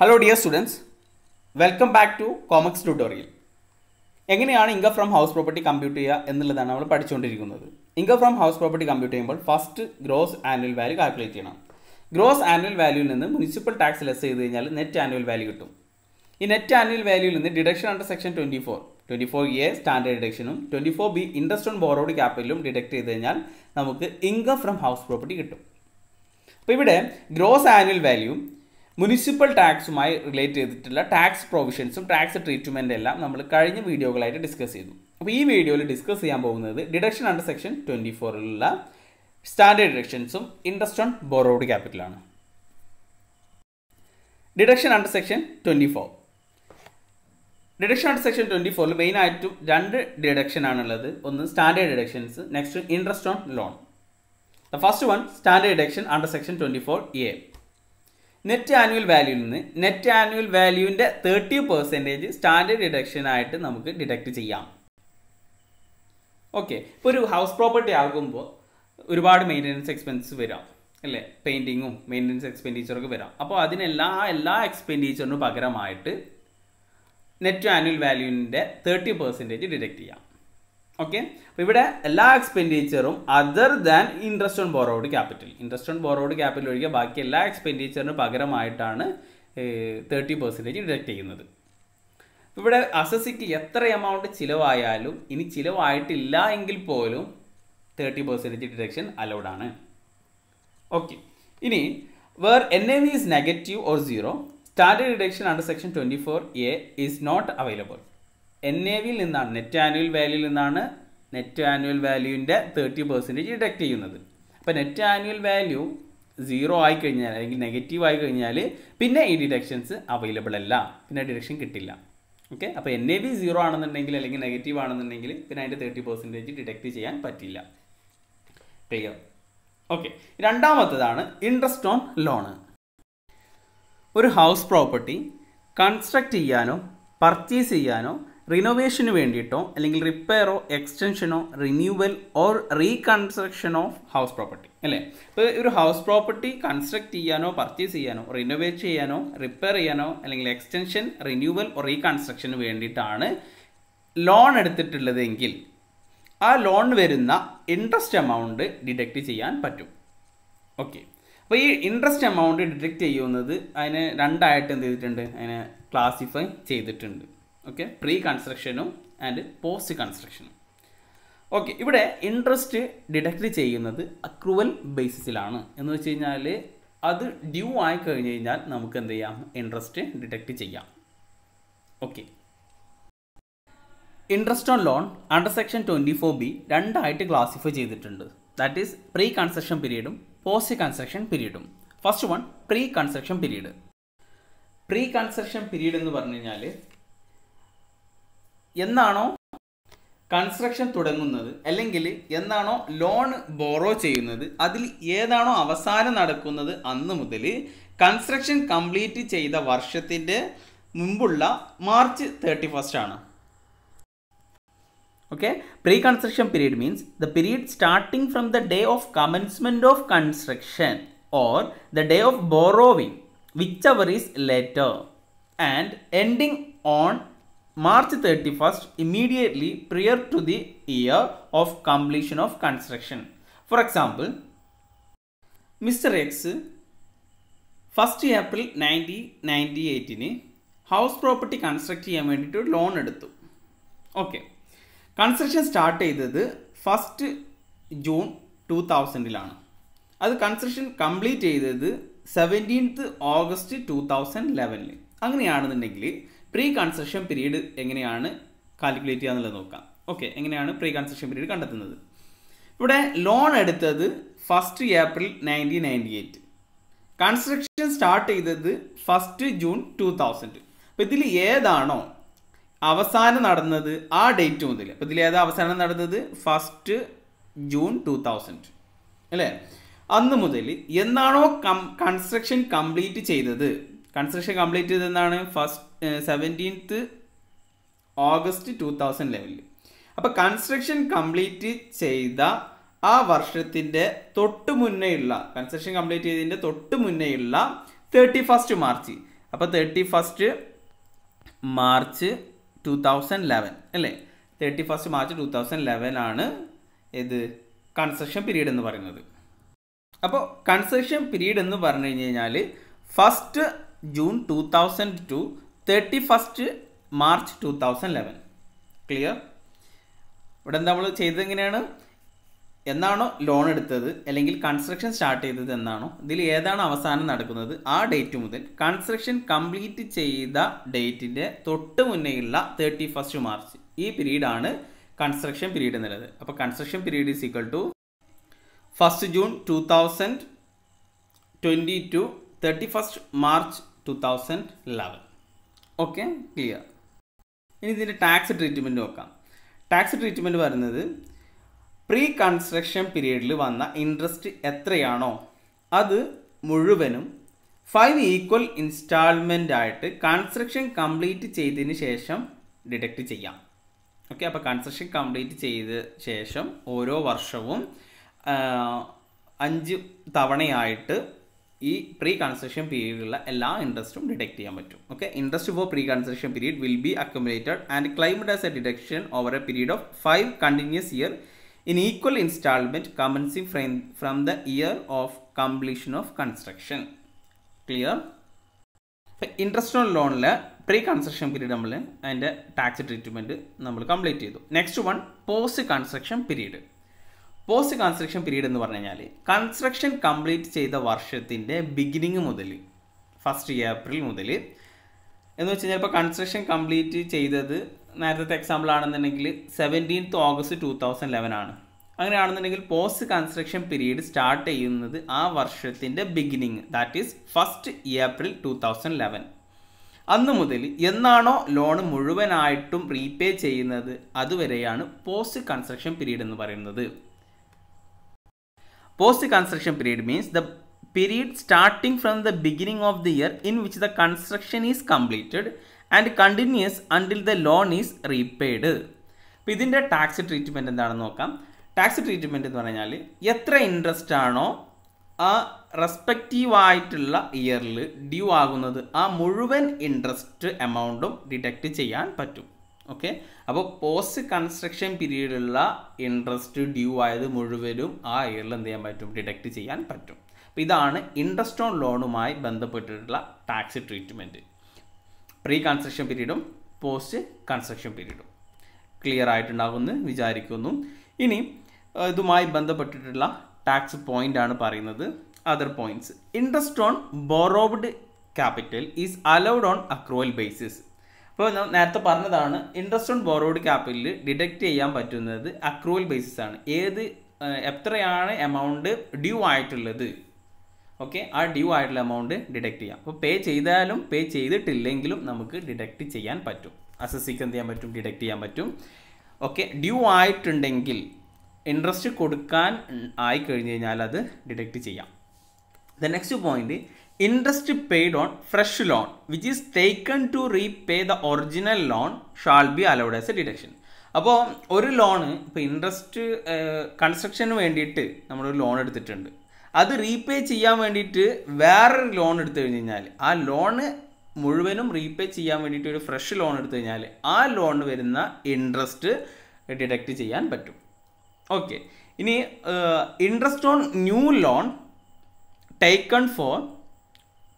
Hello dear students welcome back to Comax tutorial എങ്ങനെയാണ് income from house property compute ചെയ്യുക എന്നുള്ളതാണ് നമ്മൾ പഠിച്ചുകൊണ്ടിരിക്കുന്നത്. Income from house property compute ചെയ്യുമ്പോൾ first gross annual value calculate ചെയ്യണം. Gross annual വാല്യൂവിൽ നിന്ന് മുനിസിപ്പൽ ടാക്സ് ലെസ് ചെയ്ത് കഴിഞ്ഞാൽ നെറ്റ് ആനുവൽ വാല്യൂ കിട്ടും. ഈ നെറ്റ് ആനുവൽ വാല്യൂവിൽ നിന്ന് deduction under section twenty four twenty four A standard ഡിഡക്ഷനും twenty four B interest on borrowed ക്യാപിറ്റലും deduct ചെയ്ത് കഴിഞ്ഞാൽ നമുക്ക് ഇൻകം ഫ്രം ഹൗസ് പ്രോപ്പർട്ടി കിട്ടും. അപ്പോൾ ഇവിടെ ഗ്രോസ് ആനുവൽ വാല്യൂ മുനിസിപ്പൽ ടാക്സുമായി റിലേറ്റ് ചെയ്തിട്ടുള്ള ടാക്സ് പ്രൊവിഷൻസും ടാക്സ് ട്രീറ്റ്മെന്റ് എല്ലാം നമ്മൾ കഴിഞ്ഞ വീഡിയോകളായിട്ട് ഡിസ്കസ് ചെയ്തു. അപ്പോൾ ഈ വീഡിയോയിൽ ഡിസ്കസ് ചെയ്യാൻ പോകുന്നത് ഡിഡക്ഷൻ അണ്ടർ സെക്ഷൻ ട്വന്റി ഫോറിലുള്ള സ്റ്റാൻഡേർഡ് ഡിഡക്ഷൻസും interest on borrowed ക്യാപിറ്റലാണ്. Deduction under section twenty four. Deduction under section twenty ഫോറിൽ മെയിനായിട്ടും രണ്ട് ഡിഡക്ഷൻ ആണുള്ളത്. ഒന്ന് standard deductions next interest on loan. The first one standard deduction under section twenty four A net annual വാല്യൂവിൽ നിന്ന് net annual വാല്യൂവിന്റെ thirty percentage standard deduction ആയിട്ട് നമുക്ക് deduct ചെയ്യാം. ഓക്കെ ഇപ്പോൾ ഒരു ഹൗസ് പ്രോപ്പർട്ടി ആകുമ്പോൾ ഒരുപാട് മെയിന്റനൻസ് എക്സ്പെൻസ് വരാം. അല്ലേ? പെയിന്റിങ്ങും മെയിന്റനൻസ് എക്സ്പെൻഡിച്ചറൊക്കെ വരാം. അപ്പോൾ അതിനെല്ലാം അതിനെല്ലാ എല്ലാ എക്സ്പെൻഡിച്ചറിനും പകരമായിട്ട് നെറ്റ് ആനുവൽ വാല്യൂവിന്റെ തേർട്ടി പെർസെന്റേജ് ഡിഡക്റ്റ് ചെയ്യാം. ഓക്കെ അപ്പോൾ ഇവിടെ എല്ലാ എക്സ്പെൻഡിച്ചറും other than interest on borrowed capital interest on borrowed capital ഒഴികെ ബാക്കി എല്ലാ എക്സ്പെൻഡിച്ചറിന് പകരമായിട്ടാണ് തേർട്ടി പെർസെന്റേജ് ഡിഡക്റ്റ് ചെയ്യുന്നത്. ഇവിടെ അസസിക്ക് എത്ര എമൗണ്ട് ചിലവായാലും ഇനി ചിലവായിട്ടില്ല എങ്കിൽ പോലും തേർട്ടി പെർസെന്റേജ് ഡിഡക്ഷൻ അലൗഡ് ആണ്. ഓക്കെ ഇനി where N A is negative or zero standard deduction under section twenty four A is not available N A വിയിൽ നിന്നാണ് നെറ്റ് ആനുവൽ വാല്യൂയിൽ നിന്നാണ് നെറ്റ് ആനുവൽ വാല്യൂവിന്റെ തേർട്ടി പെർസെന്റേജ് ഡിഡക്റ്റ് ചെയ്യുന്നത്. അപ്പോൾ net annual value zero ആയി കഴിഞ്ഞാൽ അല്ലെങ്കിൽ നെഗറ്റീവ് ആയി കഴിഞ്ഞാൽ പിന്നെ ഈ ഡിഡക്ഷൻസ് അവൈലബിൾ അല്ല. പിന്നെ ഡിഡക്ഷൻ കിട്ടില്ല. ഓക്കെ അപ്പോൾ എൻ എ വി സീറോ ആണെന്നുണ്ടെങ്കിൽ അല്ലെങ്കിൽ നെഗറ്റീവ് ആണെന്നുണ്ടെങ്കിൽ പിന്നെ അതിന്റെ തേർട്ടി പെർസെന്റേജ് ഡിഡക്റ്റ് ചെയ്യാൻ പറ്റില്ല. ക്ലിയർ ഓക്കെ രണ്ടാമത്തതാണ് ഇൻട്രസ്റ്റ് ഓൺ ലോണ് ഒരു ഹൗസ് പ്രോപ്പർട്ടി കൺസ്ട്രക്റ്റ് ചെയ്യാനോ പർച്ചേസ് ചെയ്യാനോ റിനോവേഷന് വേണ്ടിയിട്ടോ അല്ലെങ്കിൽ റിപ്പയറോ എക്സ്റ്റൻഷനോ renewal or reconstruction of house property അല്ലേ? ഇപ്പോൾ ഒരു ഹൗസ് പ്രോപ്പർട്ടി കൺസ്ട്രക്ട് ചെയ്യാനോ പർച്ചേസ് ചെയ്യാനോ റിനോവേറ്റ് ചെയ്യാനോ റിപ്പയർ ചെയ്യാനോ അല്ലെങ്കിൽ എക്സ്റ്റൻഷൻ റിന്യൂവൽ ഓർ റീകൺസ്ട്രക്ഷന് വേണ്ടിയിട്ടാണ് ലോൺ എടുത്തിട്ടുള്ളതെങ്കിൽ ആ ലോൺ വരുന്ന ഇൻട്രസ്റ്റ് എമൗണ്ട് ഡിഡക്റ്റ് ചെയ്യാൻ പറ്റും. ഓക്കെ അപ്പോൾ ഈ ഇൻട്രസ്റ്റ് എമൗണ്ട് ഡിഡക്റ്റ് ചെയ്യുന്നത് അതിനെ രണ്ടായിട്ട് എന്ത് ചെയ്തിട്ടുണ്ട്? അതിനെ ക്ലാസിഫൈ ചെയ്തിട്ടുണ്ട്. ഓക്കെ പ്രീ കൺസ്ട്രക്ഷനും ആൻഡ് പോസ്റ്റ് കൺസ്ട്രക്ഷനും ഓക്കെ ഇവിടെ ഇൻട്രസ്റ്റ് ഡിഡക്റ്റ് ചെയ്യുന്നത് അക്രൂവൽ ബേസിസിലാണ് എന്ന് വെച്ച് കഴിഞ്ഞാൽ അത് ഡ്യൂ ആയി കഴിഞ്ഞ് കഴിഞ്ഞാൽ നമുക്ക് എന്ത് ചെയ്യാം? ഇൻട്രസ്റ്റ് ഡിഡക്റ്റ് ചെയ്യാം. Okay interest on loan under section twenty four B രണ്ടായിട്ട് ക്ലാസിഫൈ ചെയ്തിട്ടുണ്ട്. ദാറ്റ് ഈസ് പ്രീ കൺസ്ട്രക്ഷൻ പീരീഡും post construction പീരീഡും first one pre construction period pre construction period എന്ന് പറഞ്ഞു കഴിഞ്ഞാൽ എന്നാണോ കൺസ്ട്രക്ഷൻ തുടങ്ങുന്നത്? അല്ലെങ്കിൽ എന്നാണോ ലോൺ ബോറോ ചെയ്യുന്നത്? അതിൽ ഏതാണോ അവസാനം നടക്കുന്നത് അന്ന് മുതൽ കൺസ്ട്രക്ഷൻ കംപ്ലീറ്റ് ചെയ്ത വർഷത്തിന്റെ മുമ്പുള്ള മാർച്ച് തേർട്ടി ഫസ്റ്റ് ആണ്. Okay pre construction period means the period starting from the day of commencement of construction or the day of borrowing whichever is later and ending on march 31st immediately prior to the year of completion of construction. For example mister X first April nineteen ninety എയ്റ്റിന് house property construct ചെയ്യാൻ വേണ്ടിയിട്ട് loan എടുത്തു. Okay. Construction start ചെയ്തത് first June two തൗസൻഡിലാണ്. അത് construction complete ചെയ്തത് seventeenth August two thousand ലെവനിൽ അങ്ങനെയാണെന്നുണ്ടെങ്കിൽ pre construction period എങ്ങനെയാണ് calculate ചെയ്യുക എന്നുള്ളത് നോക്കാം. ഓക്കെ എങ്ങനെയാണ് പ്രീ കൺസ്ട്രക്ഷൻ പീരീഡ് കണ്ടെത്തുന്നത്? ഇവിടെ ലോൺ എടുത്തത് first April nineteen ninety eight construction start ചെയ്തത് ഫസ്റ്റ് ജൂൺ ടു തൗസൻഡ് അപ്പോൾ ഇതിൽ ഏതാണോ അവസാനം നടന്നത് ആ ഡേറ്റ് മുതൽ അപ്പോൾ ഇതിൽ ഏതാ അവസാനം നടന്നത്? ഫസ്റ്റ് ജൂൺ ടു തൗസൻഡ് അല്ലേ? അന്ന് മുതൽ എന്നാണോ കൺസ്ട്രക്ഷൻ കംപ്ലീറ്റ് ചെയ്തത്? കൺസ്ട്രക്ഷൻ കംപ്ലീറ്റ് ചെയ്തതെന്നാണ് first seventeenth August two thousand ലെവലിൽ അപ്പോൾ കൺസ്ട്രക്ഷൻ കംപ്ലീറ്റ് ചെയ്ത ആ വർഷത്തിന്റെ തൊട്ട് മുന്നേയുള്ള കൺസ്ട്രക്ഷൻ കംപ്ലീറ്റ് ചെയ്തതിന്റെ തൊട്ട് മുന്നേയുള്ള തേർട്ടി ഫസ്റ്റ് മാർച്ച് അപ്പോൾ thirty first March two thousand eleven അല്ലേ? Thirty first March two thousand eleven ആണ് ഇത് കൺസ്ട്രക്ഷൻ പീരീഡ് എന്ന് പറയുന്നത്. അപ്പോൾ കൺസ്ട്രക്ഷൻ പീരീഡ് എന്ന് പറഞ്ഞു കഴിഞ്ഞ് കഴിഞ്ഞാൽ first June two thousand to thirty first March two thousand eleven clear ഇവിടെ നമ്മൾ ചെയ്തതെങ്ങനെയാണ് എന്നാണോ ലോൺ എടുത്തത് അല്ലെങ്കിൽ കൺസ്ട്രക്ഷൻ സ്റ്റാർട്ട് ചെയ്തത് എന്നാണോ ഇതിൽ ഏതാണ് അവസാനം നടക്കുന്നത് ആ ഡേറ്റ് മുതൽ കൺസ്ട്രക്ഷൻ കംപ്ലീറ്റ് ചെയ്ത ഡേറ്റിന്റെ തൊട്ട് മുന്നേയുള്ള തേർട്ടി ഫസ്റ്റ് മാർച്ച് ഈ പീരീഡാണ് കൺസ്ട്രക്ഷൻ പീരീഡ് എന്നുള്ളത്. അപ്പോൾ construction period is equal to first June two thousand twenty to thirty first March two thousand eleven okay clear ഇനി ഇതിന്റെ ടാക്സ് ട്രീറ്റ്മെന്റ് നോക്കാം. ടാക്സ് ട്രീറ്റ്മെന്റ് വരുന്നത് പ്രീ കൺസ്ട്രക്ഷൻ പീരീഡിൽ വന്ന ഇൻട്രസ്റ്റ് എത്രയാണോ അത് മുഴുവനും ഫൈവ് ഈക്വൽ ഇൻസ്റ്റാൾമെന്റ് ആയിട്ട് കൺസ്ട്രക്ഷൻ കംപ്ലീറ്റ് ചെയ്തതിന് ശേഷം ഡിഡക്റ്റ് ചെയ്യാം. ഓക്കെ അപ്പോൾ കൺസ്ട്രക്ഷൻ കംപ്ലീറ്റ് ചെയ്ത ശേഷം ഓരോ വർഷവും അഞ്ച് തവണയായിട്ട് ഈ പ്രീ കൺസ്ട്രക്ഷൻ പീരീഡിലുള്ള എല്ലാ ഇൻട്രസ്റ്റും ഡിഡക്ട് ചെയ്യാൻ പറ്റും. Okay interest for pre construction period will be accumulated and claimed as a deduction over a period of five continuous year in equal instalment commencing from from the year of completion of construction clear interest on ലോണിൽ pre construction period നമ്മൾ അതിന്റെ tax treatment നമ്മൾ complete ചെയ്തു. Next one post construction period post construction period എന്ന് പറഞ്ഞു കഴിഞ്ഞാൽ construction complete ചെയ്ത വർഷത്തിന്റെ ബിഗിനിങ് മുതൽ ഫസ്റ്റ് ഏപ്രിൽ മുതൽ. എന്ന് വെച്ച് കഴിഞ്ഞാൽ ഇപ്പോൾ കൺസ്ട്രക്ഷൻ കംപ്ലീറ്റ് ചെയ്തത് നേരത്തെ എക്സാമ്പിൾ ആണെന്നുണ്ടെങ്കിൽ seventeenth August two thousand eleven ആണ്. അങ്ങനെയാണെന്നുണ്ടെങ്കിൽ പോസ്റ്റ് കൺസ്ട്രക്ഷൻ പീരീഡ് സ്റ്റാർട്ട് ചെയ്യുന്നത് ആ വർഷത്തിന്റെ beginning that is first April two thousand eleven അന്ന് മുതൽ എന്നാണോ ലോൺ മുഴുവനായിട്ടും റീപേ ചെയ്യുന്നത് അതുവരെയാണ് പോസ്റ്റ് കൺസ്ട്രക്ഷൻ പീരീഡ് എന്ന് പറയുന്നത്. Post construction period means the period starting from the beginning of the year in which the construction is completed and continues until the loan is repaid അപ്പോൾ ഇതിന്റെ tax treatment എന്താണെന്ന് നോക്കാം. Tax treatment എന്ന് പറഞ്ഞാൽ എത്ര interest ആണോ ആ respective ആയിട്ടുള്ള ഇയറിൽ ഡ്യൂ ആകുന്നത് ആ മുഴുവൻ ഇൻട്രസ്റ്റ് എമൗണ്ടും ഡിഡക്റ്റ് ചെയ്യാൻ പറ്റും. ഓക്കെ അപ്പോൾ പോസ്റ്റ് കൺസ്ട്രക്ഷൻ പീരീഡിലുള്ള ഇൻട്രസ്റ്റ് ഡ്യൂ ആയത് മുഴുവനും ആ ഇയറിൽ എന്ത് ചെയ്യാൻ പറ്റും? ഡിഡക്റ്റ് ചെയ്യാൻ പറ്റും. അപ്പോൾ ഇതാണ് ഇൻട്രസ്റ്റ് ഓൺ ലോണുമായി ബന്ധപ്പെട്ടിട്ടുള്ള ടാക്സ് ട്രീറ്റ്മെന്റ് പ്രീ കൺസ്ട്രക്ഷൻ പീരീഡും പോസ്റ്റ് കൺസ്ട്രക്ഷൻ പീരീഡും ക്ലിയർ ആയിട്ടുണ്ടാകുമെന്ന് വിചാരിക്കുന്നു. ഇനി ഇതുമായി ബന്ധപ്പെട്ടിട്ടുള്ള ടാക്സ് പോയിന്റ് ആണ് പറയുന്നത്. Other points interest on borrowed capital is allowed on accrual basis അപ്പോൾ നേരത്തെ പറഞ്ഞതാണ് ഇൻട്രസ്റ്റ് ഓൺ ബോറോഡ് ക്യാപിറ്റലിൽ ഡിഡക്റ്റ് ചെയ്യാൻ പറ്റുന്നത് അക്രൂവൽ ബേസിസ് ആണ്. ഏത് എത്രയാണ് എമൗണ്ട് ഡ്യൂ ആയിട്ടുള്ളത്? ഓക്കെ ആ ഡ്യൂ ആയിട്ടുള്ള എമൗണ്ട് ഡിഡക്റ്റ് ചെയ്യാം. അപ്പോൾ പേ ചെയ്താലും പേ ചെയ്തിട്ടില്ലെങ്കിലും നമുക്ക് ഡിഡക്റ്റ് ചെയ്യാൻ പറ്റും. അസസിക്ക് എന്ത് ചെയ്യാൻ പറ്റും? ഡിഡക്റ്റ് ചെയ്യാൻ പറ്റും. ഓക്കെ ഡ്യൂ ആയിട്ടുണ്ടെങ്കിൽ ഇൻട്രസ്റ്റ് കൊടുക്കാൻ ആയി കഴിഞ്ഞ് കഴിഞ്ഞാൽ അത് ഡിഡക്റ്റ് ചെയ്യാം. The next point interest paid on fresh loan which is taken to repay the original loan shall be allowed as a deduction അപ്പോൾ ഒരു ലോണ് ഇപ്പോൾ ഇൻട്രസ്റ്റ് കൺസ്ട്രക്ഷന് വേണ്ടിയിട്ട് നമ്മളൊരു ലോൺ എടുത്തിട്ടുണ്ട്. അത് റീപേ ചെയ്യാൻ വേണ്ടിയിട്ട് വേറൊരു ലോൺ എടുത്തു കഴിഞ്ഞ് കഴിഞ്ഞാൽ ആ ലോണ് മുഴുവനും റീപേ ചെയ്യാൻ വേണ്ടിയിട്ട് ഒരു ഫ്രഷ് ലോൺ എടുത്തു കഴിഞ്ഞാൽ ആ ലോണിന് വരുന്ന ഇൻട്രസ്റ്റ് ഡിഡക്റ്റ് ചെയ്യാൻ പറ്റും. ഓക്കെ ഇനി interest on new loan taken for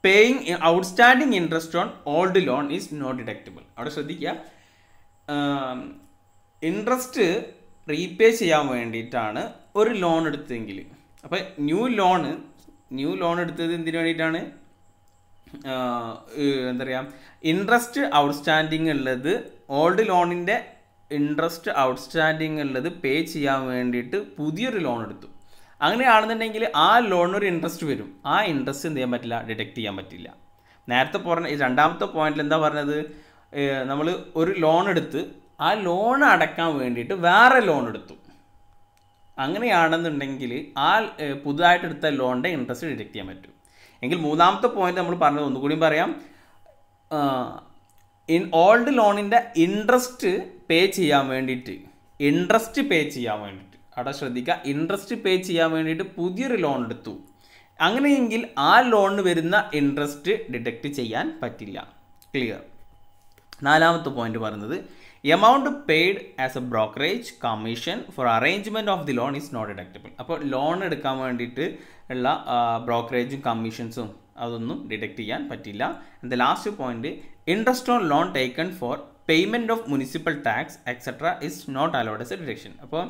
paying outstanding interest on old loan is not deductible അവിടെ ശ്രദ്ധിക്കുക. ഇൻട്രസ്റ്റ് റീപേ ചെയ്യാൻ വേണ്ടിയിട്ടാണ് ഒരു ലോൺ എടുത്തതെങ്കിൽ. അപ്പോൾ ന്യൂ ലോണ് ന്യൂ ലോൺ എടുത്തത് എന്തിനു വേണ്ടിയിട്ടാണ്? എന്താ പറയുക ഇൻട്രസ്റ്റ് ഔട്ട്സ്റ്റാൻഡിങ് ഉള്ളത് ഓൾഡ് ലോണിന്റെ ഇൻട്രസ്റ്റ് ഔട്ട്സ്റ്റാൻഡിങ് ഉള്ളത് പേ ചെയ്യാൻ വേണ്ടിയിട്ട് പുതിയൊരു ലോൺ എടുത്തു. അങ്ങനെയാണെന്നുണ്ടെങ്കിൽ ആ ലോണിനൊരു ഇൻട്രസ്റ്റ് വരും. ആ ഇൻട്രസ്റ്റ് എന്ത് ചെയ്യാൻ പറ്റില്ല? ഡിറ്റക്റ്റ് ചെയ്യാൻ പറ്റില്ല. നേരത്തെ പറഞ്ഞ രണ്ടാമത്തെ പോയിന്റിൽ എന്താ പറഞ്ഞത്? നമ്മൾ ഒരു ലോൺ എടുത്ത് ആ ലോൺ അടക്കാൻ വേണ്ടിയിട്ട് വേറെ ലോൺ എടുത്തു. അങ്ങനെയാണെന്നുണ്ടെങ്കിൽ ആ പുതുതായിട്ട് എടുത്ത ലോണിന്റെ ഇൻട്രസ്റ്റ് ഡിറ്റക്ട് ചെയ്യാൻ പറ്റും. എങ്കിൽ മൂന്നാമത്തെ പോയിന്റ് നമ്മൾ പറഞ്ഞത് ഒന്നുകൂടി പറയാം. ഇൻ ഓൾഡ് ലോണിന്റെ ഇൻട്രസ്റ്റ് പേ ചെയ്യാൻ വേണ്ടിയിട്ട് ഇൻട്രസ്റ്റ് പേ ചെയ്യാൻ വേണ്ടിയിട്ട് അവിടെ ശ്രദ്ധിക്കുക ഇൻട്രസ്റ്റ് പേ ചെയ്യാൻ വേണ്ടിയിട്ട് പുതിയൊരു ലോൺ എടുത്തു. അങ്ങനെയെങ്കിൽ ആ ലോണിന് വരുന്ന ഇൻട്രസ്റ്റ് ഡിഡക്റ്റ് ചെയ്യാൻ പറ്റില്ല. ക്ലിയർ നാലാമത്തെ പോയിന്റ് പറയുന്നത് amount paid as a brokerage commission for arrangement of the loan is not deductible അപ്പോൾ ലോൺ എടുക്കാൻ വേണ്ടിയിട്ട് ഉള്ള ബ്രോക്കറേജും കമ്മീഷൻസും അതൊന്നും ഡിഡക്റ്റ് ചെയ്യാൻ പറ്റില്ല. The last point interest on loan taken for payment of municipal tax etcetera is not allowed as a deduction അപ്പോൾ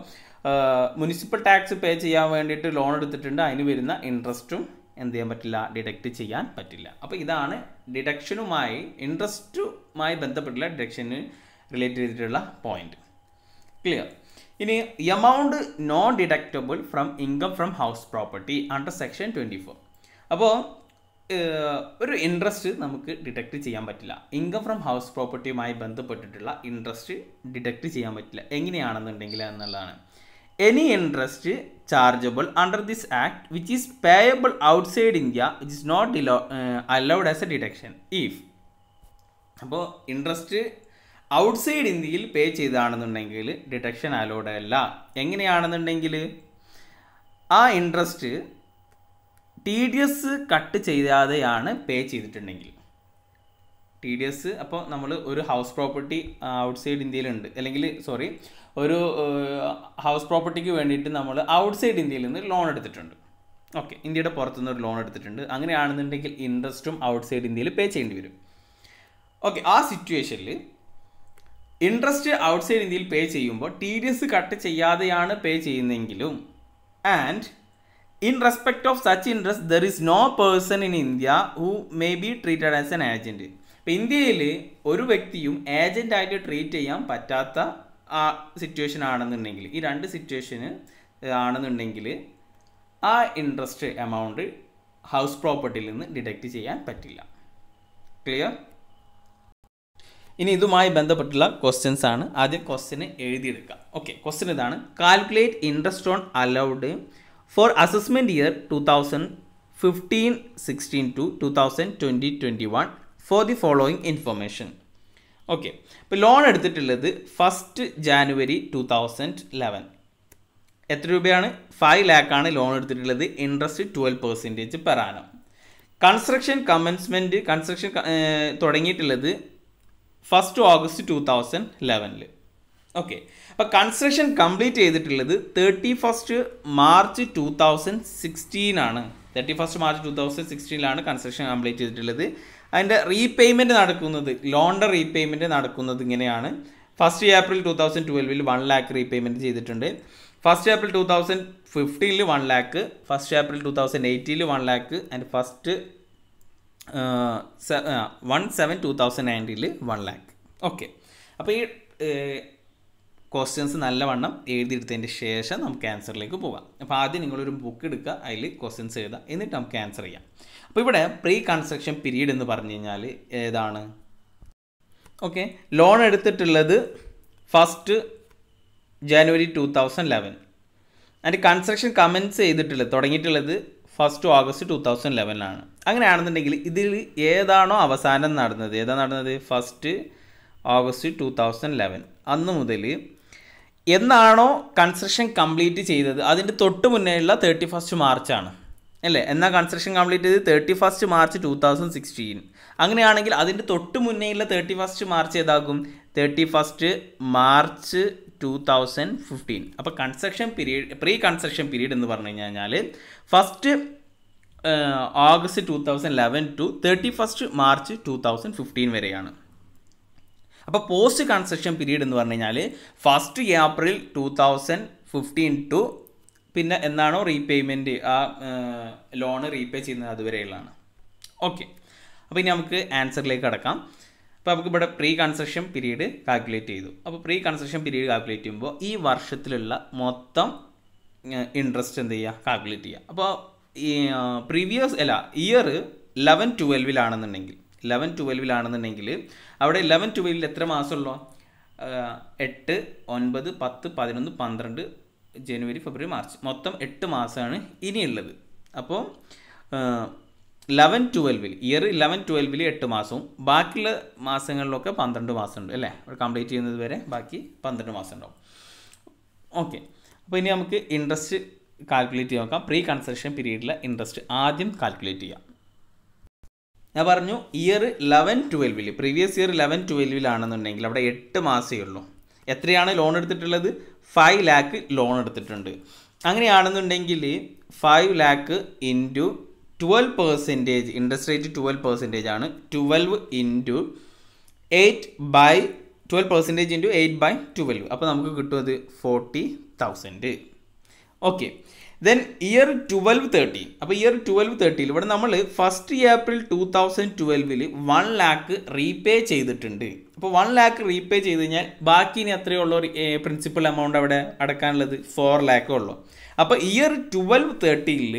മുനിസിപ്പൽ ടാക്സ് പേ ചെയ്യാൻ വേണ്ടിയിട്ട് ലോൺ എടുത്തിട്ടുണ്ട്. അതിന് വരുന്ന ഇൻട്രസ്റ്റും എന്ത് ചെയ്യാൻ പറ്റില്ല ഡിഡക്റ്റ് ചെയ്യാൻ പറ്റില്ല. അപ്പോൾ ഇതാണ് ഡിഡക്ഷനുമായി ഇൻട്രസ്റ്റുമായി ബന്ധപ്പെട്ടുള്ള ഡിഡക്ഷന് റിലേറ്റ് ചെയ്തിട്ടുള്ള പോയിന്റ് ക്ലിയർ ഇനി amount non deductible from income from house property under section twenty four അപ്പോൾ ഒരു ഇൻട്രസ്റ്റ് നമുക്ക് ഡിഡക്റ്റ് ചെയ്യാൻ പറ്റില്ല. ഇൻകം ഫ്രം ഹൗസ് പ്രോപ്പർട്ടിയുമായി ബന്ധപ്പെട്ടിട്ടുള്ള ഇൻട്രസ്റ്റ് ഡിഡക്റ്റ് ചെയ്യാൻ പറ്റില്ല. എങ്ങനെയാണെന്നുണ്ടെങ്കിൽ എന്നുള്ളതാണ്. Any interest chargeable under this act which is payable outside India which is not allowed as a deduction if അപ്പോൾ ഇൻട്രസ്റ്റ് ഔട്ട്സൈഡ് ഇന്ത്യയിൽ പേ ചെയ്താണെന്നുണ്ടെങ്കിൽ ഡിഡക്ഷൻ അലൗഡ് അല്ല. എങ്ങനെയാണെന്നുണ്ടെങ്കിൽ ആ interest T D S cut ചെയ്യാതെയാണ് പേ ചെയ്തിട്ടുണ്ടെങ്കിൽ. ടി ഡി എസ് അപ്പോൾ നമ്മൾ ഒരു ഹൗസ് പ്രോപ്പർട്ടി ഔട്ട് ഔട്ട്സൈഡ് ഇന്ത്യയിലുണ്ട്. അല്ലെങ്കിൽ സോറി ഒരു ഹൗസ് പ്രോപ്പർട്ടിക്ക് വേണ്ടിയിട്ട് നമ്മൾ ഔട്ട് സൈഡ് ഇന്ത്യയിൽ നിന്ന് ലോൺ എടുത്തിട്ടുണ്ട്. ഓക്കെ ഇന്ത്യയുടെ പുറത്തുനിന്ന് ഒരു ലോൺ എടുത്തിട്ടുണ്ട്. അങ്ങനെയാണെന്നുണ്ടെങ്കിൽ ഇൻട്രസ്റ്റും ഔട്ട് സൈഡ് ഇന്ത്യയിൽ പേ ചെയ്യേണ്ടി വരും. ഓക്കെ ആ സിറ്റുവേഷനിൽ ഇൻട്രസ്റ്റ് ഔട്ട് സൈഡ് ഇന്ത്യയിൽ പേ ചെയ്യുമ്പോൾ ടി ഡി എസ് കട്ട് ചെയ്യാതെയാണ് pay ചെയ്യുന്നതെങ്കിലും and in respect of such interest there is no person in India who may be treated as an agent ഇപ്പം ഇന്ത്യയിൽ ഒരു വ്യക്തിയും ഏജന്റ് ആയിട്ട് ട്രീറ്റ് ചെയ്യാൻ പറ്റാത്ത ആ സിറ്റുവേഷൻ ആണെന്നുണ്ടെങ്കിൽ ഈ രണ്ട് സിറ്റുവേഷന് ആണെന്നുണ്ടെങ്കിൽ ആ ഇൻട്രസ്റ്റ് എമൗണ്ട് ഹൗസ് പ്രോപ്പർട്ടിയിൽ നിന്ന് ഡിഡക്റ്റ് ചെയ്യാൻ പറ്റില്ല. ക്ലിയർ ഇനി ഇതുമായി ബന്ധപ്പെട്ടുള്ള ക്വസ്റ്റ്യൻസ് ആണ്. ആദ്യം ക്വസ്റ്റ്യന് എഴുതിയെടുക്കുക ഓക്കെ ക്വസ്റ്റ്യൻ ഇതാണ്. Calculate interest on allowed for assessment year two thousand fifteen sixteen to two thousand twenty twenty one for the following information okay ഇപ്പോൾ ലോൺ എടുത്തിട്ടുള്ളത് first January two thousand eleven എത്ര രൂപയാണ്? Five ലാക്കാണ് loan എടുത്തിട്ടുള്ളത്. Interest twelve percentage per annum construction commencement construction തുടങ്ങിയിട്ടുള്ളത് first August two thousand ലെവനിൽ okay അപ്പോൾ construction complete ചെയ്തിട്ടുള്ളത് thirty first March two thousand സിക്സ്റ്റീനാണ് thirty first March two thousand സിക്സ്റ്റീനിലാണ് construction complete ചെയ്തിട്ടുള്ളത്. അതിന്റെ repayment നടക്കുന്നത് ലോണിന്റെ റീപേയ്മെന്റ് നടക്കുന്നത് ഇങ്ങനെയാണ്. ഫസ്റ്റ് ഏപ്രിൽ ടു തൗസൻഡ് ട്വൽവിൽ വൺ ലാക്ക് റീപേയ്മെന്റ് ചെയ്തിട്ടുണ്ട്. First April two thousand ഫിഫ്റ്റീനിൽ one lakh first April two thousand എയ്റ്റീനിൽ one lakh and first one seven two thousand നയന്റീനിൽ one lakh okay അപ്പോൾ ഈ ക്വസ്റ്റ്യൻസ് നല്ലവണ്ണം എഴുതിയെടുത്തതിന്റെ ശേഷം നമുക്ക് ആൻസറിലേക്ക് പോകാം അപ്പോൾ ആദ്യം നിങ്ങളൊരു ബുക്ക് എടുക്കുക അതിൽ ക്വസ്റ്റ്യൻസ് എഴുതാം എന്നിട്ട് നമുക്ക് ആൻസർ ചെയ്യാം. അപ്പോൾ ഇവിടെ പ്രീ കൺസ്ട്രക്ഷൻ പീരീഡ് എന്ന് പറഞ്ഞു കഴിഞ്ഞാൽ ഏതാണ്? ഓക്കെ ലോൺ എടുത്തിട്ടുള്ളത് first January two thousand eleven അതിന്റെ കൺസ്ട്രക്ഷൻ കമൻസ് ചെയ്തിട്ടുള്ളത് തുടങ്ങിയിട്ടുള്ളത് ഫസ്റ്റ് ഓഗസ്റ്റ് ടു തൗസൻഡ് ലെവനിലാണ് അങ്ങനെയാണെന്നുണ്ടെങ്കിൽ ഇതിൽ ഏതാണോ അവസാനം നടന്നത്? ഏതാ നടന്നത്? First August two thousand eleven അന്ന് മുതൽ എന്നാണോ കൺസ്ട്രക്ഷൻ കംപ്ലീറ്റ് ചെയ്തത്? അതിന്റെ തൊട്ട് മുന്നേയുള്ള തേർട്ടി ഫസ്റ്റ് മാർച്ചാണ് അല്ലേ? എന്നാൽ കൺസ്ട്രക്ഷൻ കംപ്ലീറ്റ് ചെയ്ത് thirty first March two thousand sixteen അങ്ങനെയാണെങ്കിൽ അതിന്റെ തൊട്ട് മുന്നേയുള്ള thirty first March ഏതാകും? Thirty first March two thousand fifteen അപ്പോൾ construction period pre construction period എന്ന് പറഞ്ഞു കഴിഞ്ഞാൽ first August two thousand eleven to thirty first March two thousand fifteen വരെയാണ്. അപ്പോൾ പോസ്റ്റ് കൺസ്ട്രക്ഷൻ പീരീഡ് എന്ന് പറഞ്ഞു കഴിഞ്ഞാൽ first April two thousand fifteen to പിന്നെ എന്നാണോ റീപേയ്മെന്റ് ആ ലോണ് റീപേ ചെയ്യുന്നത് അതുവരെയുള്ളതാണ്. ഓക്കെ അപ്പോൾ ഇനി നമുക്ക് ആൻസറിലേക്ക് കടക്കാം. അപ്പോൾ നമുക്ക് ഇവിടെ പ്രീ കൺസ്ട്രക്ഷൻ പീരീഡ് കാൽക്കുലേറ്റ് ചെയ്തു. അപ്പോൾ പ്രീ കൺസ്ട്രക്ഷൻ പീരീഡ് കാൽക്കുലേറ്റ് ചെയ്യുമ്പോൾ ഈ വർഷത്തിലുള്ള മൊത്തം ഇൻട്രസ്റ്റ് എന്ത് ചെയ്യുക? കാൽക്കുലേറ്റ് ചെയ്യുക. അപ്പോൾ ഈ പ്രീവിയസ് അല്ല ഇയർ ലെവൻ ട്വൽവിലാണെന്നുണ്ടെങ്കിൽ ലെവൻ ട്വൽവിലാണെന്നുണ്ടെങ്കിൽ അവിടെ ലെവൻ ട്വൽവിൽ എത്ര മാസമുള്ളോ? എട്ട് ഒൻപത് പത്ത് പതിനൊന്ന് പന്ത്രണ്ട് ജനുവരി ഫെബ്രുവരി മാർച്ച്. മൊത്തം എട്ട് മാസമാണ് ഇനിയുള്ളത്. അപ്പോൾ ലെവൻ ട്വൽവിൽ ഇയർ ലെവൻ ട്വൽവിൽ എട്ട് മാസവും ബാക്കിയുള്ള മാസങ്ങളിലൊക്കെ പന്ത്രണ്ട് ഉണ്ട് അല്ലേ? കംപ്ലീറ്റ് ചെയ്യുന്നത് വരെ ബാക്കി പന്ത്രണ്ട് മാസം ഉണ്ടാവും ഓക്കെ അപ്പോൾ ഇനി നമുക്ക് ഇൻട്രസ്റ്റ് കാൽക്കുലേറ്റ് ചെയ്ത് നോക്കാം. പ്രീ കൺസ്ട്രക്ഷൻ പീരീഡിലെ ഇൻട്രസ്റ്റ് ആദ്യം കാൽക്കുലേറ്റ് ചെയ്യാം. ഞാൻ പറഞ്ഞു ഇയർ ലെവൻ ട്വൽവിൽ പ്രീവിയസ് ഇയർ ലെവൻ ട്വൽവിലാണെന്നുണ്ടെങ്കിൽ അവിടെ എട്ട് മാസമേ ഉള്ളൂ. എത്രയാണ് ലോൺ എടുത്തിട്ടുള്ളത്? ഫൈവ് ലാക്ക് ലോൺ എടുത്തിട്ടുണ്ട്. അങ്ങനെയാണെന്നുണ്ടെങ്കിൽ five lakh into twelve percentage interest rate twelve percentage ആണ്. Twelve into eight by twelve percentage into eight by twelve അപ്പോൾ നമുക്ക് കിട്ടുന്നത് forty thousand okay then year twelve thirteen അപ്പോൾ ഇയർ ട്വൽവ് തേർട്ടീൻ ഇവിടെ നമ്മൾ first April two thousand ട്വൽവിൽ one lakh repay ചെയ്തിട്ടുണ്ട്. അപ്പോൾ വൺ ലാക്ക് റീപേ ചെയ്ത് കഴിഞ്ഞാൽ ബാക്കി ഇനി അത്രയേ ഉള്ളൂ പ്രിൻസിപ്പൽ എമൗണ്ട് അവിടെ അടക്കാനുള്ളത് ഫോർ ലാക്കേ ഉള്ളൂ. അപ്പോൾ ഇയർ ട്വൽവ് തേർട്ടിയിൽ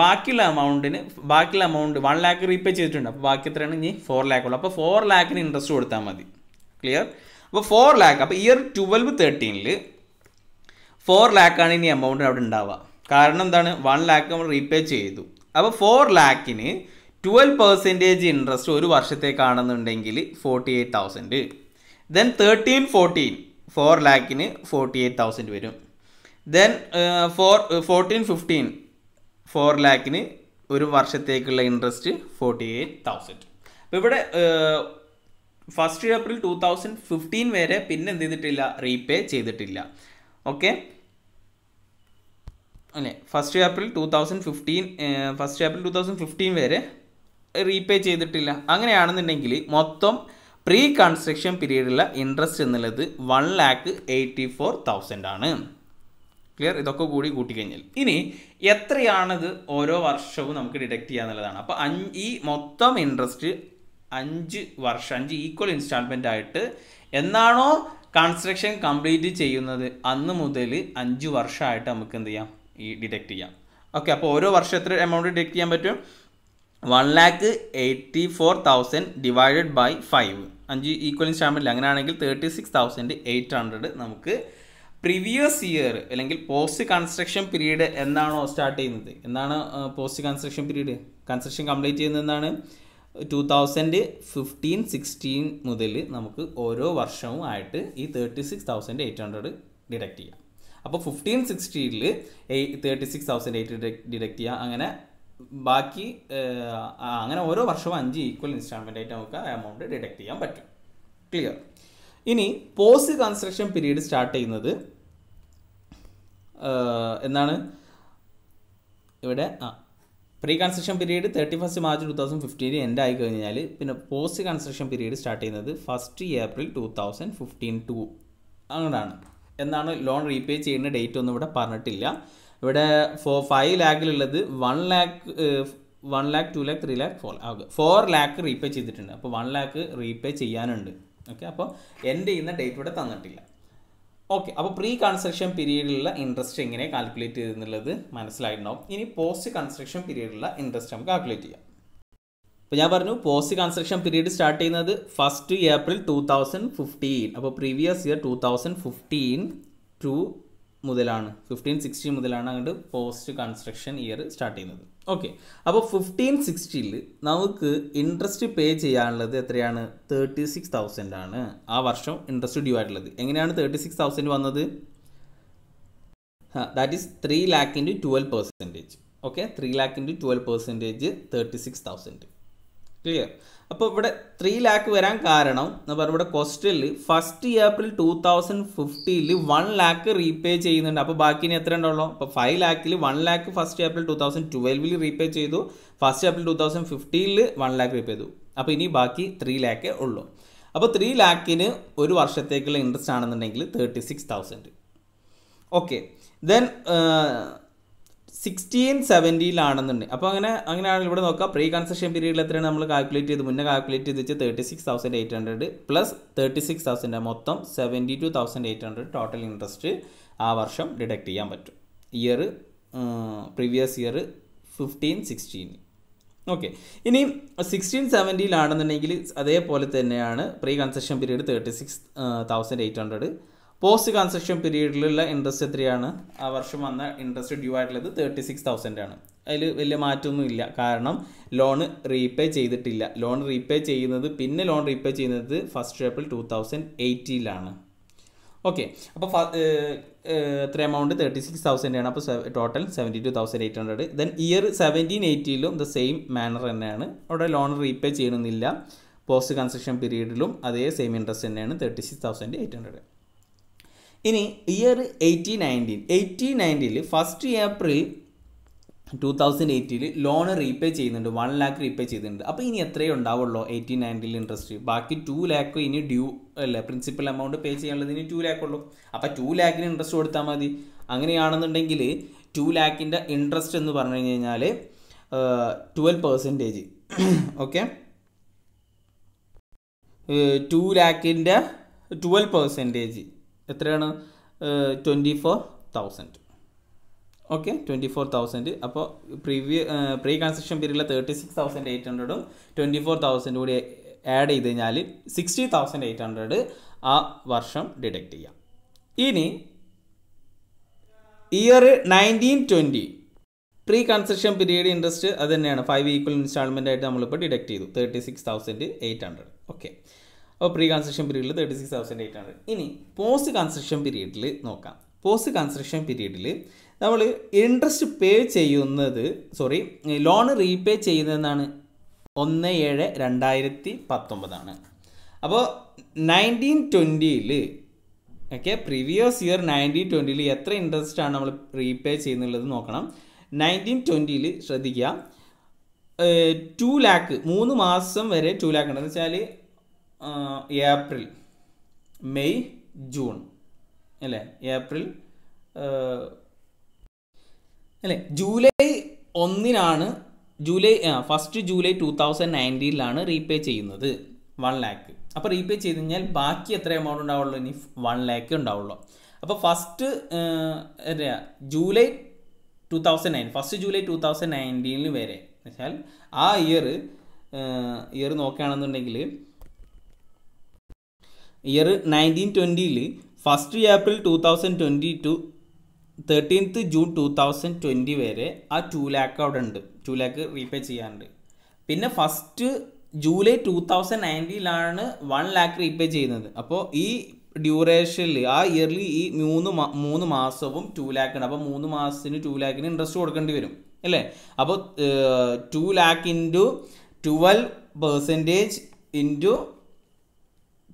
ബാക്കിയുള്ള എമൗണ്ടിന് ബാക്കിയുള്ള എമൗണ്ട് വൺ ലാക്ക് റീപേ ചെയ്തിട്ടുണ്ട്. അപ്പോൾ ബാക്കി എത്രയാണ്? ഇനി ഫോർ ലാക്ക് ഉള്ളൂ. അപ്പോൾ ഫോർ ലാക്കിന് ഇൻട്രസ്റ്റ് കൊടുത്താൽ മതി. ക്ലിയർ അപ്പോൾ ഫോർ ലാക്ക് അപ്പോൾ ഇയർ ട്വൽവ് തേർട്ടീനിൽ ഫോർ ലാക്കാണ് ഇനി എമൗണ്ട് അവിടെ ഉണ്ടാവുക. കാരണം എന്താണ്? വൺ ലാക്ക് നമ്മൾ റീപേ ചെയ്തു. അപ്പോൾ ഫോർ ലാക്കിന് ട്വൽവ് പെർസെന്റേജ് ഇൻട്രസ്റ്റ് ഒരു വർഷത്തേക്കാണെന്നുണ്ടെങ്കിൽ forty eight thousand then thirteen fourteen four ലാക്കിന് forty eight thousand വരും then four fourteen fifteen four ലാക്കിന് ഒരു വർഷത്തേക്കുള്ള ഇൻട്രസ്റ്റ് ഫോർട്ടി എയ്റ്റ് തൗസൻഡ് അപ്പോൾ ഇവിടെ first April two thousand fifteen വരെ പിന്നെ എന്ത് ചെയ്തിട്ടില്ല? റീപേ ചെയ്തിട്ടില്ല. ഓക്കെ അല്ലേ? First April two thousand fifteen first April two thousand fifteen വരെ റീപേ ചെയ്തിട്ടില്ല. അങ്ങനെയാണെന്നുണ്ടെങ്കിൽ മൊത്തം പ്രീ കൺസ്ട്രക്ഷൻ പീരീഡിലുള്ള ഇൻട്രസ്റ്റ് എന്നുള്ളത് one lakh eighty four thousand ആണ്. ക്ലിയർ ഇതൊക്കെ കൂടി കൂട്ടിക്കഴിഞ്ഞാൽ. ഇനി എത്രയാണത് ഓരോ വർഷവും നമുക്ക് ഡിഡക്റ്റ് ചെയ്യുക എന്നുള്ളതാണ്. അപ്പോൾ അഞ്ച് ഈ മൊത്തം ഇൻട്രസ്റ്റ് അഞ്ച് വർഷം അഞ്ച് ഈക്വൽ ഇൻസ്റ്റാൾമെന്റ് ആയിട്ട് എന്നാണോ കൺസ്ട്രക്ഷൻ കംപ്ലീറ്റ് ചെയ്യുന്നത്? അന്ന് മുതൽ അഞ്ച് വർഷമായിട്ട് നമുക്ക് എന്ത് ചെയ്യാം? ഈ ഡിഡക്റ്റ് ചെയ്യാം. ഓക്കെ അപ്പോൾ ഓരോ വർഷം എത്ര എമൗണ്ട് ഡിഡക്റ്റ് ചെയ്യാൻ പറ്റും? One lakh eighty four thousand divided by five അഞ്ച് ഈക്വൽ ഇൻസ്റ്റാൾമെന്റ് അങ്ങനെയാണെങ്കിൽ thirty six thousand eight hundred നമുക്ക് പ്രീവിയസ് ഇയർ അല്ലെങ്കിൽ പോസ്റ്റ് കൺസ്ട്രക്ഷൻ പീരീഡ് എന്നാണോ സ്റ്റാർട്ട് ചെയ്യുന്നത്? എന്നാണ് post construction period construction complete ചെയ്യുന്നത് എന്നാണ് ടു തൗസൻഡ് ഫിഫ്റ്റീൻ സിക്സ്റ്റീൻ മുതൽ നമുക്ക് ഓരോ വർഷവും ആയിട്ട് ഈ thirty six thousand eight hundred deduct ചെയ്യാം അപ്പോൾ fifteen സിക്സ്റ്റീനിൽ thirty six thousand eight deduct ചെയ്യാം. അങ്ങനെ ബാക്കി അങ്ങനെ ഓരോ വർഷവും അഞ്ച് ഈക്വൽ ഇൻസ്റ്റാൾമെന്റ് ആയിട്ട് നമുക്ക് ആ എമൗണ്ട് ഡിഡക്റ്റ് ചെയ്യാൻ പറ്റും. ക്ലിയർ ഇനി പോസ്റ്റ് കൺസ്ട്രക്ഷൻ പീരീഡ് സ്റ്റാർട്ട് ചെയ്യുന്നത് എന്നാണ്? ഇവിടെ ആ pre construction period thirty first March two thousand fifteen end ആയി കഴിഞ്ഞാൽ പിന്നെ പോസ്റ്റ് കൺസ്ട്രക്ഷൻ പീരീഡ് സ്റ്റാർട്ട് ചെയ്യുന്നത് first April two thousand fifteen to അങ്ങനെയാണ്. എന്നാണ് ലോൺ റീപേ ചെയ്യുന്ന ഡേറ്റ് ഒന്നും ഇവിടെ പറഞ്ഞിട്ടില്ല. ഇവിടെ four five ലാക്കിലുള്ളത് one lakh one lakh two lakh three lakh four okay four lakh repay ചെയ്തിട്ടുണ്ട്. അപ്പോൾ വൺ ലാക്ക് റീപേ ചെയ്യാനുണ്ട്. ഓക്കെ അപ്പോൾ എൻഡ് ചെയ്യുന്ന ഡേറ്റ് ഇവിടെ തന്നിട്ടില്ല. ഓക്കെ അപ്പോൾ പ്രീ കൺസ്ട്രക്ഷൻ പീരീഡിലുള്ള ഇൻട്രസ്റ്റ് എങ്ങനെ കാൽക്കുലേറ്റ് ചെയ്തെന്നുള്ളത് മനസ്സിലായിട്ടുണ്ടാവും. ഇനി പോസ്റ്റ് കൺസ്ട്രക്ഷൻ പീരീഡിലുള്ള ഇൻട്രസ്റ്റ് നമുക്ക് കാൽക്കുലേറ്റ് ചെയ്യാം. അപ്പോൾ ഞാൻ പറഞ്ഞു പോസ്റ്റ് കൺസ്ട്രക്ഷൻ പീരീഡ് സ്റ്റാർട്ട് ചെയ്യുന്നത് first April two thousand fifteen അപ്പോൾ previous year two thousand fifteen to മുതലാണ്. ഫിഫ്റ്റീൻ സിക്സ്റ്റി മുതലാണ് അങ്ങോട്ട് പോസ്റ്റ് കൺസ്ട്രക്ഷൻ ഇയർ സ്റ്റാർട്ട് ചെയ്യുന്നത്. ഓക്കെ അപ്പോൾ ഫിഫ്റ്റീൻ സിക്സ്റ്റിയിൽ നമുക്ക് ഇൻട്രസ്റ്റ് പേ ചെയ്യാനുള്ളത് എത്രയാണ്? തേർട്ടി സിക്സ് തൗസൻഡ് ആണ്. ആ വർഷം ഇൻട്രസ്റ്റ് ഡ്യൂ ആയിട്ടുള്ളത്. എങ്ങനെയാണ് തേർട്ടി സിക്സ് തൗസൻഡ് വന്നത്? That is three lakh into twelve percentage okay three lakh into twelve percentage thirty six thousand clear അപ്പോൾ ഇവിടെ ത്രീ ലാക്ക് വരാൻ കാരണം എന്ന് പറഞ്ഞാൽ ഇവിടെ ക്വസ്റ്റനിൽ ഫസ്റ്റ് ഏപ്രിൽ ടു തൗസൻഡ് ഫിഫ്റ്റിയിൽ വൺ ലാക്ക് റീപേ ചെയ്യുന്നുണ്ട്. അപ്പോൾ ബാക്കി ഇനി എത്ര ഉണ്ടല്ലോ അപ്പോൾ five ലാക്കിൽ one lakh first April two thousand ട്വൽവിൽ repay ചെയ്തു. ഫസ്റ്റ് ഏപ്രിൽ ടു തൗസൻഡ് ഫിഫ്റ്റീനിൽ വൺ ലാക്ക് റീപേ ചെയ്തു. അപ്പോൾ ഇനി ബാക്കി ത്രീ ലാക്കേ ഉള്ളൂ. അപ്പോൾ ത്രീ ലാക്കിന് ഒരു വർഷത്തേക്കുള്ള ഇൻട്രസ്റ്റ് ആണെന്നുണ്ടെങ്കിൽ thirty six thousand okay then sixteen സെവന്റിയിലാണെന്നുണ്ടെങ്കിൽ അപ്പോൾ അങ്ങനെ അങ്ങനെയാണെങ്കിൽ ഇവിടെ നോക്കുക പ്രീ കൺസ്ട്രക്ഷൻ പീരീഡിൽ എത്രയാണ് നമ്മൾ കാൽക്കുലേറ്റ് ചെയ്ത്? മുന്നേ കാൽക്കുലേറ്റ് ചെയ്ത് വെച്ച് thirty six thousand eight hundred plus thirty six thousand മൊത്തം seventy two thousand eight hundred total interest ആ വർഷം ഡിഡക്റ്റ് ചെയ്യാൻ പറ്റും. Year previous year fifteen sixteen okay ഇനി സിക്സ്റ്റീൻ സെവന്റിയിലാണെന്നുണ്ടെങ്കിൽ അതേപോലെ തന്നെയാണ് pre construction period thirty six thousand eight hundred post construction പീരീഡിലുള്ള interest എത്രയാണ്? ആ വർഷം വന്ന ഇൻട്രസ്റ്റ് ഡ്യൂ ആയിട്ടുള്ളത് തേർട്ടി സിക്സ് തൗസൻഡ് ആണ്. അതിൽ വലിയ മാറ്റമൊന്നും ഇല്ല. കാരണം ലോൺ റീപേ ചെയ്തിട്ടില്ല. ലോൺ റീപേ ചെയ്യുന്നത് പിന്നെ ലോൺ റീപേ ചെയ്യുന്നത് ഫസ്റ്റ് ഏപ്രിൽ ടു തൗസൻഡ് എയ്റ്റിയിലാണ് ഓക്കെ അപ്പോൾ എത്ര എമൗണ്ട് തേർട്ടി സിക്സ് തൗസൻഡ് ആണ്. അപ്പോൾ total seventy two thousand eight hundred then year seventeen എയ്റ്റിയിലും the same manner തന്നെയാണ്. അവിടെ ലോൺ റീപേ ചെയ്യണമെന്നില്ല. പോസ്റ്റ് കൺസ്ട്രക്ഷൻ പീരീഡിലും അതേ സെയിം ഇൻട്രസ്റ്റ് തന്നെയാണ് thirty six thousand eight hundred ഇനി ഇയർ എയ്റ്റീൻ നയന്റീൻ എയ്റ്റീൻ നയന്റീനിൽ ഫസ്റ്റ് ഏപ്രിൽ ടു തൗസൻഡ് എയ്റ്റിൽ loan repay ചെയ്യുന്നുണ്ട്. വൺ ലാക്ക് റീപേ ചെയ്യുന്നുണ്ട് അപ്പോൾ ഇനി എത്രയേ ഉണ്ടാവുള്ളൂ എയ്റ്റീൻ നയന്റീനിൽ ഇൻട്രസ്റ്റ് ബാക്കി ടു ലാക്ക് ഇനി ഡ്യൂ അല്ല പ്രിൻസിപ്പൽ എമൗണ്ട് പേ ചെയ്യാനുള്ളത് ഇനി ടു ലാക്ക് ഉള്ളൂ. അപ്പോൾ ടു ലാക്കിന് ഇൻട്രസ്റ്റ് കൊടുത്താൽ മതി. അങ്ങനെയാണെന്നുണ്ടെങ്കിൽ ടു ലാക്കിന്റെ ഇൻട്രസ്റ്റ് എന്ന് പറഞ്ഞു കഴിഞ്ഞാൽ ട്വൽവ് പെർസെന്റേജ് ഓക്കെ ടു ലാക്കിന്റെ ട്വൽവ് പെർസെന്റേജ് എത്രയാണ്? Twenty four thousand okay twenty four thousand അപ്പോൾ പ്രീവിയ പ്രീ കൺസ്ട്രക്ഷൻ പീരീഡിലെ തേർട്ടി സിക്സ് തൗസൻഡ് എയ്റ്റ് ഹൺഡ്രഡും ട്വന്റി ഫോർ തൗസൻഡ് കൂടി ആഡ് ചെയ്ത് കഴിഞ്ഞാൽ സിക്സ്റ്റി തൗസൻഡ് എയ്റ്റ് ഹൺഡ്രഡ് ആ വർഷം ഡിഡക്റ്റ് ചെയ്യാം. ഇനി year nineteen twenty pre construction period interest അത് തന്നെയാണ്. ഫൈവ് ഈക്വൽ ഇൻസ്റ്റാൾമെന്റ് ആയിട്ട് നമ്മളിപ്പോൾ ഡിഡക്ട് ചെയ്തു. Thirty six thousand eight hundred okay. അപ്പോൾ പ്രീ കൺസ്ട്രക്ഷൻ പീരീഡിൽ thirty six thousand eight hundred ഇനി പോസ്റ്റ് കൺസ്ട്രക്ഷൻ പീരീഡിൽ നോക്കാം. പോസ്റ്റ് കൺസ്ട്രക്ഷൻ പീരീഡിൽ നമ്മൾ ഇൻട്രസ്റ്റ് പേ ചെയ്യുന്നത് സോറി ലോൺ റീപേ ചെയ്യുന്നതെന്നാണ്. ഒന്ന് ഏഴ് രണ്ടായിരത്തി പത്തൊമ്പതാണ്. അപ്പോൾ നയന്റീൻ ട്വന്റിയിൽ ഓക്കെ പ്രീവിയസ് ഇയർ നയന്റീൻ ട്വന്റിയിൽ എത്ര ഇൻട്രസ്റ്റ് ആണ് നമ്മൾ റീപേ ചെയ്യുന്നുള്ളത് നോക്കണം. നയന്റീൻ ട്വന്റിയിൽ ശ്രദ്ധിക്കുക ടു ലാക്ക് മൂന്ന് മാസം വരെ ടു ലാക്ക് ഉണ്ടെന്ന് വെച്ചാൽ ഏപ്രിൽ മെയ് ജൂൺ അല്ലേ? ഏപ്രിൽ അല്ലേ? ജൂലൈ ഒന്നിനാണ് July first July two thousand നയന്റീനിലാണ് repay ചെയ്യുന്നത് വൺ ലാക്ക് അപ്പോൾ റീപേ ചെയ്ത് കഴിഞ്ഞാൽ ബാക്കി എത്ര എമൗണ്ട് ഉണ്ടാവുള്ളൂ? ഇനി വൺ ലാക്ക് ഉണ്ടാവുള്ളൂ. അപ്പോൾ first July two thousand nine first July two thousand നയന്റീനിൽ വരെ വെച്ചാൽ ആ ഇയർ ഇയർ നോക്കുകയാണെന്നുണ്ടെങ്കിൽ year nineteen ട്വന്റിയിൽ first April two thousand twenty to thirteenth June two thousand twenty വരെ ആ ടു ലാക്ക് അവിടെ ഉണ്ട്. ടു ലാക്ക് റീപേ ചെയ്യാനുണ്ട്. പിന്നെ ഫസ്റ്റ് ജൂലൈ ടു തൗസൻഡ് നയന്റീനിലാണ് വൺ ലാക്ക് റീപേ ചെയ്യുന്നത്. അപ്പോൾ ഈ ഡ്യൂറേഷനിൽ ആ ഇയർലി ഈ മൂന്ന് മൂന്ന് മാസവും ടു ലാക്ക് ഉണ്ട് അപ്പോൾ മൂന്ന് മാസത്തിന് ടു ലാക്കിന് ഇൻട്രസ്റ്റ് കൊടുക്കേണ്ടി വരും. അല്ലേ? അപ്പോൾ two lakh into twelve percentage into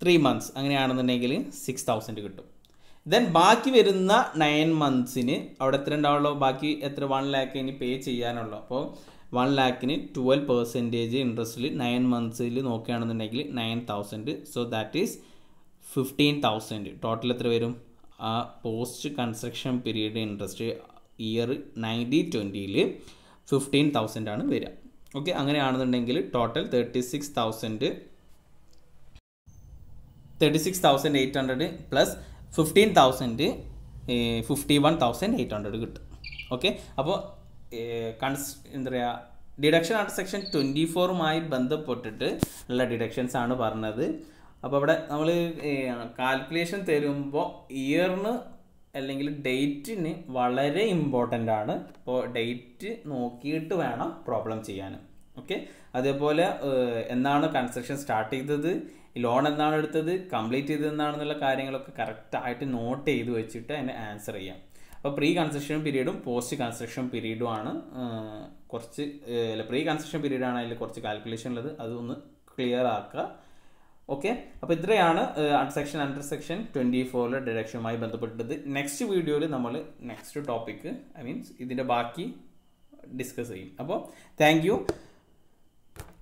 three months അങ്ങനെയാണെന്നുണ്ടെങ്കിൽ സിക്സ് തൗസൻഡ് കിട്ടും. ദെൻ ബാക്കി വരുന്ന നയൻ മന്ത്സിന് അവിടെ എത്ര ഉണ്ടാവുള്ളൂ? ബാക്കി എത്ര? വൺ ലാക്ക് ഇനി പേ ചെയ്യാനുള്ളൂ. അപ്പോൾ വൺ ലാക്കിന് ട്വൽവ് പെർസെന്റേജ് ഇൻട്രസ്റ്റിൽ നയൻ മന്ത്സിൽ നോക്കുകയാണെന്നുണ്ടെങ്കിൽ nine thousand so that is fifteen thousand total എത്ര വരും? ആ post construction period interest year ninety ട്വന്റിയിൽ fifteen തൗസൻഡാണ് വരിക. ഓക്കെ അങ്ങനെയാണെന്നുണ്ടെങ്കിൽ total thirty six thousand thirty six thousand eight hundred plus fifteen thousand fifty one thousand eight hundred കിട്ടും okay അപ്പോൾ കൺസ് എന്താ പറയുക ഡിഡക്ഷൻ ആർട്ട് സെക്ഷൻ ട്വന്റി ഫോറുമായി ബന്ധപ്പെട്ടിട്ട് ഉള്ള ഡിഡക്ഷൻസ് ആണ് പറഞ്ഞത്. അപ്പോൾ അവിടെ നമ്മൾ കാൽക്കുലേഷൻ തരുമ്പോൾ ഇയറിന് അല്ലെങ്കിൽ ഡേറ്റിന് വളരെ ഇമ്പോർട്ടന്റ് ആണ്. അപ്പോൾ ഡേറ്റ് നോക്കിയിട്ട് വേണം പ്രോബ്ലം ചെയ്യാൻ. ഓക്കെ? അതേപോലെ എന്നാണ് കൺസ്ട്രക്ഷൻ സ്റ്റാർട്ട് ചെയ്തത്? ലോൺ എന്നാണ് എടുത്തത്? കംപ്ലീറ്റ് ചെയ്തത് എന്നാണെന്നുള്ള കാര്യങ്ങളൊക്കെ കറക്റ്റായിട്ട് നോട്ട് ചെയ്ത് വെച്ചിട്ട് അതിന് ആൻസർ ചെയ്യാം. അപ്പോൾ പ്രീ കൺസ്ട്രക്ഷൻ പീരീഡും പോസ്റ്റ് കൺസ്ട്രക്ഷൻ പീരീഡും ആണ് കുറച്ച് അല്ല പ്രീ കൺസ്ട്രക്ഷൻ പീരീഡാണ് അതിൽ കുറച്ച് കാൽക്കുലേഷൻ ഉള്ളത്. അതൊന്ന് ക്ലിയർ ആക്കുക. ഓക്കെ? അപ്പോൾ ഇത്രയാണ് സെക്ഷൻ അണ്ടർ സെക്ഷൻ ട്വന്റി ഫോറിലെ ഡയറക്ഷനുമായി ബന്ധപ്പെട്ടത് നെക്സ്റ്റ് വീഡിയോയിൽ നമ്മൾ നെക്സ്റ്റ് ടോപ്പിക്ക് ഐ മീൻസ് ഇതിന്റെ ബാക്കി ഡിസ്കസ് ചെയ്യും. അപ്പോൾ thank